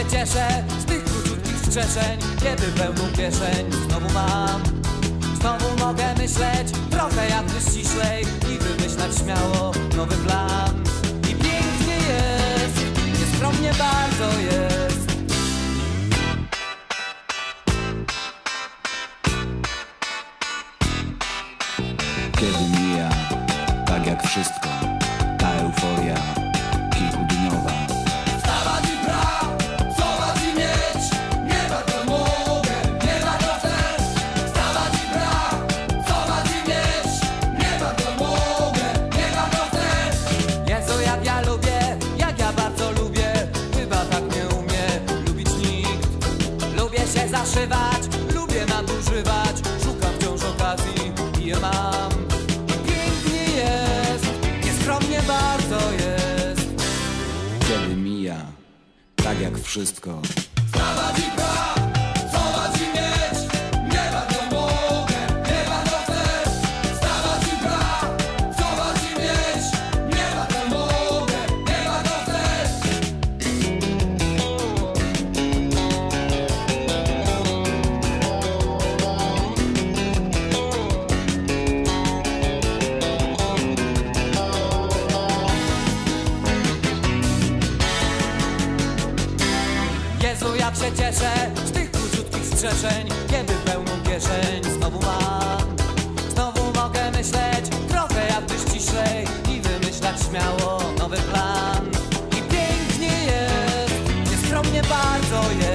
się cieszę z tych króciutkich strzeszeń Kiedy pełną kieszeń znowu mam Znowu mogę myśleć trochę jakby ściślej I wymyślać śmiało nowy plan. I pięknie jest, nieskromnie bardzo jest. Kiedy mija, tak jak wszystko, ta euforia zaszywać, lubię nadużywać. Szukam wciąż okazji. I je mam. I pięknie jest, nieskromnie bardzo jest. Kiedy mija, tak jak wszystko, Jezu jak się cieszę z tych króciutkich strzeszeń Kiedy pełną kieszeń znowu mam. Znowu mogę myśleć trochę jakby ściślej I wymyślać śmiało nowy plan. I pięknie jest, nieskromnie bardzo jest